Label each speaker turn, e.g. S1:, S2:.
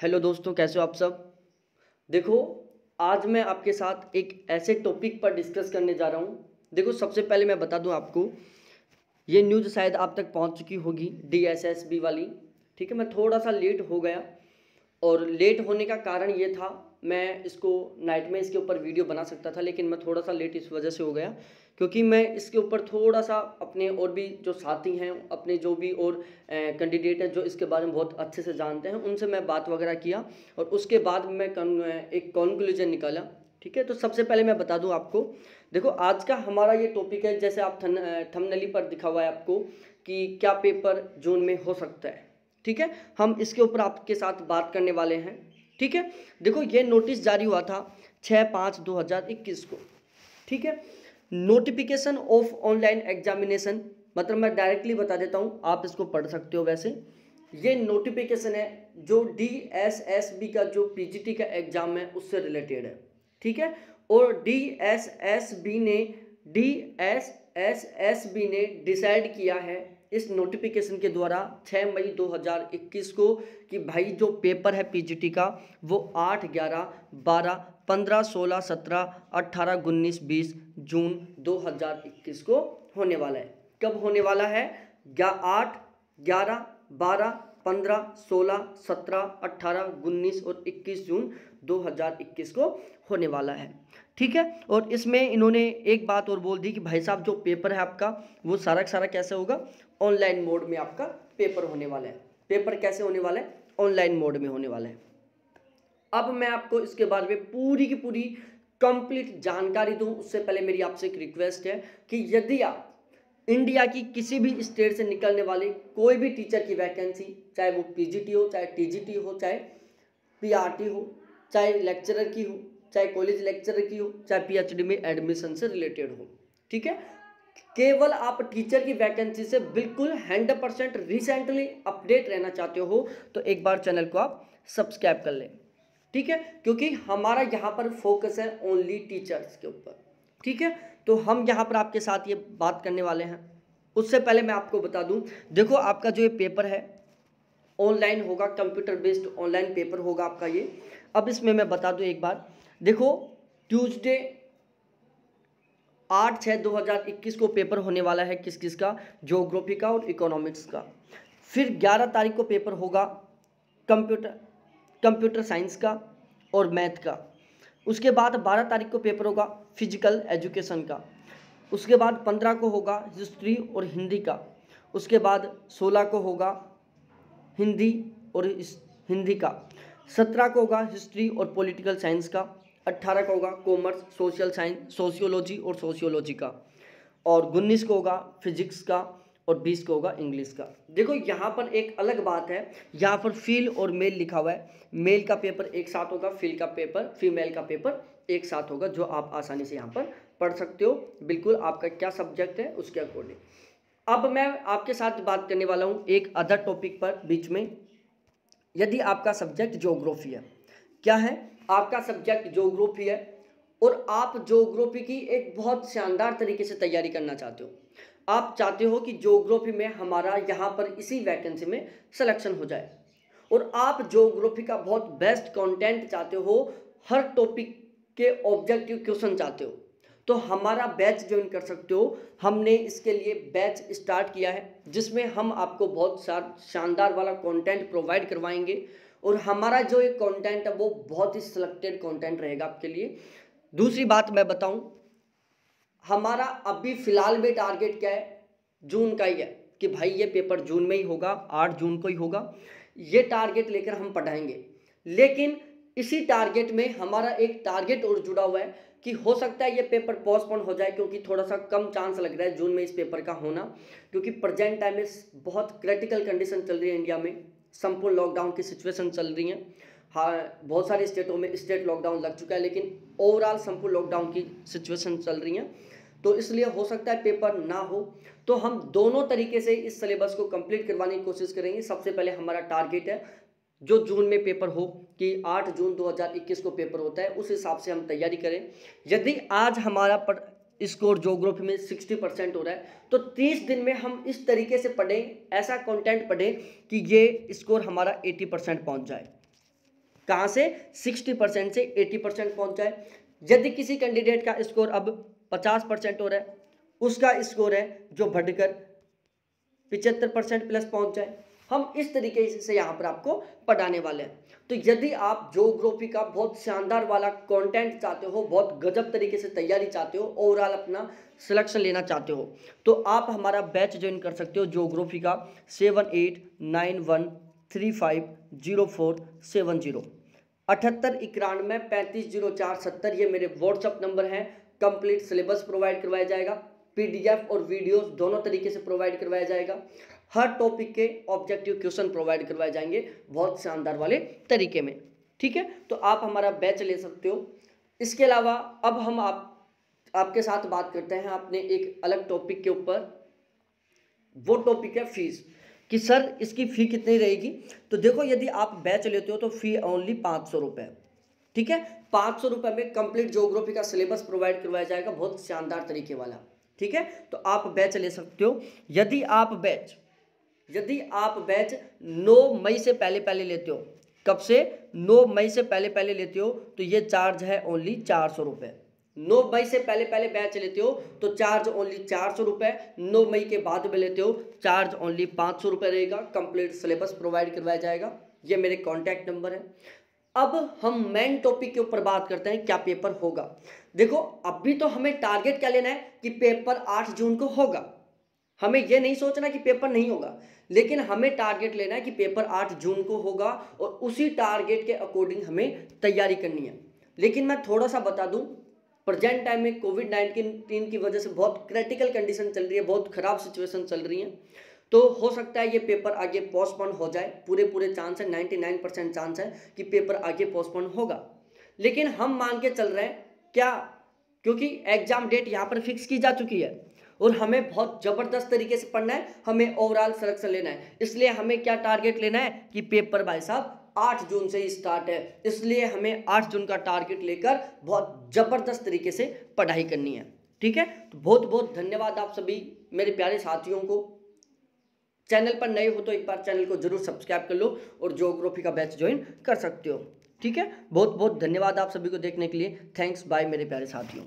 S1: Hello दोस्तों, कैसे हो आप सब? देखो, आज मैं आपके साथ एक ऐसे टॉपिक पर डिस्कस करने जा रहा हूँ। देखो, सबसे पहले मैं बता दूँ आपको, ये न्यूज़ शायद आप तक पहुँच चुकी होगी डी एस एस बी वाली। ठीक है, मैं थोड़ा सा लेट हो गया और लेट होने का कारण ये था, मैं इसको नाइट में इसके ऊपर वीडियो बना सकता था, लेकिन मैं थोड़ा सा लेट इस वजह से हो गया। क्योंकि मैं इसके ऊपर थोड़ा सा अपने और भी जो साथी हैं, अपने जो भी और कैंडिडेट हैं जो इसके बारे में बहुत अच्छे से जानते हैं, उनसे मैं बात वगैरह किया और उसके बाद मैं एक कॉन्क्लूजन निकाला, ठीक है? तो सबसे पहले मैं बता दूँ आपको, देखो आज का हमारा ये टॉपिक है, जैसे आप थन थमनली पर दिखा हुआ है आपको कि क्या पेपर जून में हो सकता है, ठीक है? हम इसके ऊपर आपके साथ बात करने वाले हैं, ठीक है? देखो ये नोटिस जारी हुआ था छः पाँच दो हज़ार इक्कीस को, ठीक है? नोटिफिकेशन ऑफ़ ऑनलाइन एग्जामिनेशन मतलब मैं डायरेक्टली बता देता हूँ, आप इसको पढ़ सकते हो वैसे। ये नोटिफिकेशन है, जो डी एस एस बी का, जो पी जी टी का एग्ज़ाम है, उससे रिलेटेड है। ठीक है? और डी एस एस बी ने D S S S B ने डिसाइड किया है इस नोटिफिकेशन के द्वारा 6 मई 2021 को कि भाई जो पेपर है पीजीटी का वो 8, 11, 12, 15, 16, 17, 18, उन्नीस बीस जून 2021 को होने वाला है। कब होने वाला है? आठ ग्यारह बारह पंद्रह सोलह सत्रह अट्ठारह उन्नीस और इक्कीस जून 2021 को होने वाला है। ठीक है? और इसमें इन्होंने एक बात और बोल दी कि भाई साहब, जो पेपर है आपका, वो सारा का सारा कैसे होगा? ऑनलाइन मोड में आपका पेपर होने वाला है। पेपर कैसे होने वाला है? ऑनलाइन मोड में होने वाला है। अब मैं आपको इसके बारे में पूरी की पूरी कंप्लीट जानकारी दूँ। उससे पहले मेरी आपसे एक रिक्वेस्ट है कि यदि आप इंडिया की किसी भी स्टेट से निकलने वाले कोई भी टीचर की वैकेंसी चाहे वो पीजीटी हो, चाहे टीजीटी हो, चाहे पीआरटी हो, चाहे लेक्चरर की हो चाहे कॉलेज लेक्चर की हो, चाहे पीएचडी में एडमिशन से रिलेटेड हो, ठीक है? केवल आप टीचर की वैकेंसी से बिल्कुल हंड्रेड परसेंट रिसेंटली अपडेट रहना चाहते हो तो एक बार चैनल को आप सब्सक्राइब कर लें, ठीक है? क्योंकि हमारा यहाँ पर फोकस है ओनली टीचर्स के ऊपर, ठीक है? तो हम यहाँ पर आपके साथ ये बात करने वाले हैं। उससे पहले मैं आपको बता दूँ, देखो आपका जो ये पेपर है ऑनलाइन होगा कंप्यूटर बेस्ड ऑनलाइन पेपर होगा आपका ये। अब इसमें मैं बता दूँ एक बार देखो ट्यूसडे आठ छः दो हज़ार इक्कीस को पेपर होने वाला है किस किस का? जोग्राफी का और इकोनॉमिक्स का। फिर ग्यारह तारीख को पेपर होगा कंप्यूटर कंप्यूटर साइंस का और मैथ का। उसके बाद बारह तारीख को पेपर होगा फ़िज़िकल एजुकेशन का। उसके बाद पंद्रह को होगा हिस्ट्री और हिंदी का। उसके बाद सोलह को होगा हिंदी और हिंदी का। सत्रह को होगा हिस्ट्री और पॉलिटिकल साइंस का। अट्ठारह का होगा कॉमर्स सोशल साइंस सोशियोलॉजी और सोशियोलॉजी का। और उन्नीस को होगा फिजिक्स का और बीस को होगा इंग्लिश का। देखो, यहाँ पर एक अलग बात है। यहाँ पर फील और मेल लिखा हुआ है। मेल का पेपर एक साथ होगा फील का पेपर फीमेल का पेपर एक साथ होगा, जो आप आसानी से यहाँ पर पढ़ सकते हो। बिल्कुल आपका क्या सब्जेक्ट है, उसके अकॉर्डिंग अब मैं आपके साथ बात करने वाला हूँ एक अदर टॉपिक पर, बीच में। यदि आपका सब्जेक्ट जोग्राफी है, क्या है? आपका सब्जेक्ट जोग्राफी है, और आप जोग्राफी की एक बहुत शानदार तरीके से तैयारी करना चाहते हो। आप चाहते हो कि जोग्राफी में हमारा यहाँ पर इसी वैकेंसी में सिलेक्शन हो जाए। और आप जोग्राफी का बहुत बेस्ट कंटेंट चाहते हो, हर टॉपिक के ऑब्जेक्टिव क्वेश्चन चाहते हो तो हमारा बैच ज्वाइन कर सकते हो। हमने इसके लिए बैच स्टार्ट किया है, जिसमें हम आपको बहुत शानदार वाला कंटेंट प्रोवाइड करवाएँगे। और हमारा जो एक कंटेंट है, वो बहुत ही सिलेक्टेड कंटेंट रहेगा आपके लिए। दूसरी बात मैं बताऊँ, हमारा अभी फ़िलहाल में टारगेट क्या है? जून का ही है, कि भाई ये पेपर जून में ही होगा, आठ जून को ही होगा। ये टारगेट लेकर हम पढ़ाएँगे। लेकिन इसी टारगेट में हमारा एक टारगेट और जुड़ा हुआ है, कि हो सकता है ये पेपर पोस्टपोन हो जाए, क्योंकि थोड़ा सा कम चांस लग रहा है जून में इस पेपर का होना, क्योंकि प्रेजेंट टाइम में बहुत क्रिटिकल कंडीशन चल रही है इंडिया में। संपूर्ण लॉकडाउन की सिचुएशन चल रही है। हाँ बहुत सारे स्टेटों में स्टेट लॉकडाउन लग चुका है, लेकिन ओवरऑल संपूर्ण लॉकडाउन की सिचुएशन चल रही है। तो इसलिए हो सकता है पेपर ना हो। तो हम दोनों तरीके से इस सिलेबस को कंप्लीट करवाने की कोशिश करेंगे। सबसे पहले हमारा टारगेट है, जो जून में पेपर हो, कि 8 जून 2021 को पेपर होता है, उस हिसाब से हम तैयारी करें। यदि आज हमारा स्कोर जोग्राफी में 60 परसेंट हो रहा है। तो 30 दिन में हम इस तरीके से पढ़ें, ऐसा कंटेंट पढ़ें कि ये स्कोर हमारा 80 परसेंट पहुँच जाए। कहाँ से? सिक्सटी परसेंट से एटी परसेंट पहुँच जाए। यदि किसी कैंडिडेट का स्कोर अब पचास परसेंट हो रहा है, उसका स्कोर है जो बढ़कर पिचहत्तर परसेंट प्लस पहुँच जाए। हम इस तरीके से यहाँ पर आपको पढ़ाने वाले हैं। तो यदि आप जोग्राफी का बहुत शानदार वाला कंटेंट चाहते हो, बहुत गजब तरीके से तैयारी चाहते हो ओवरऑल अपना सिलेक्शन लेना चाहते हो तो आप हमारा बैच ज्वाइन कर सकते हो जोग्राफी का seven eight nine one three five zero four seven zero अठहत्तर इक्यानवे पैंतीस ज़ीरो चार सत्तर, ये मेरे व्हाट्सअप नंबर हैं। कंप्लीट सिलेबस प्रोवाइड करवाया जाएगा। पीडीएफ और वीडियोस दोनों तरीके से प्रोवाइड करवाया जाएगा। हर टॉपिक के ऑब्जेक्टिव क्वेश्चन प्रोवाइड करवाए जाएँगे बहुत शानदार वाले तरीके में। ठीक है? तो आप हमारा बैच ले सकते हो। इसके अलावा अब हम आप, आपके साथ बात करते हैं अपने एक अलग टॉपिक के ऊपर। वो टॉपिक है फ़ीस कि सर, इसकी फ़ी कितनी रहेगी? तो देखो, यदि आप बैच लेते हो तो फ़ी ओनली पाँच सौ रुपये ठीक है? पाँच सौ रुपये में कंप्लीट जोग्राफी का सिलेबस प्रोवाइड करवाया जाएगा, बहुत शानदार तरीके वाला। ठीक है? तो आप बैच ले सकते हो। यदि आप बैच यदि आप बैच 9 मई से पहले पहले लेते हो, कब से? 9 मई से पहले पहले लेते हो तो ये चार्ज है ओनली चार सौ रुपये नौ मई से पहले पहले बैच लेते हो तो चार्ज ओनली चार सौ रुपये नौ मई के बाद में लेते हो चार्ज ओनली पाँच सौ रुपये रहेगा। कंप्लीट सिलेबस प्रोवाइड करवाया जाएगा। ये मेरे कॉन्टैक्ट नंबर है। अब हम मेन टॉपिक के ऊपर बात करते हैं, क्या पेपर होगा? देखो, अभी तो हमें टारगेट क्या लेना है कि पेपर आठ जून को होगा। हमें यह नहीं सोचना कि पेपर नहीं होगा, लेकिन हमें टारगेट लेना है कि पेपर आठ जून को होगा और उसी टारगेट के अकॉर्डिंग हमें तैयारी करनी है। लेकिन मैं थोड़ा सा बता दूँ प्रेजेंट टाइम में कोविड नाइन्टीन की वजह से बहुत क्रिटिकल कंडीशन चल रही है, बहुत ख़राब सिचुएशन चल रही है। तो हो सकता है ये पेपर आगे पोस्टपोन हो जाए, पूरे पूरे चांस है नाइन्टी नाइन परसेंट चांस है कि पेपर आगे पोस्टपोन होगा। लेकिन हम मान के चल रहे हैं, क्या? क्योंकि एग्ज़ाम डेट यहाँ पर फिक्स की जा चुकी है। और हमें बहुत ज़बरदस्त तरीके से पढ़ना है, हमें ओवरऑल सिलेक्शन लेना है। इसलिए हमें क्या टारगेट लेना है कि पेपर भाई साहब आठ जून से ही स्टार्ट है। इसलिए हमें आठ जून का टारगेट लेकर बहुत ज़बरदस्त तरीके से पढ़ाई करनी है। ठीक है? तो बहुत बहुत धन्यवाद आप सभी, मेरे प्यारे साथियों को। चैनल पर नए हो तो एक बार चैनल को ज़रूर सब्सक्राइब कर लो और जोग्राफी का बैच ज्वाइन कर सकते हो। ठीक है? बहुत बहुत धन्यवाद आप सभी को देखने के लिए। थैंक्स बाय मेरे प्यारे साथियों।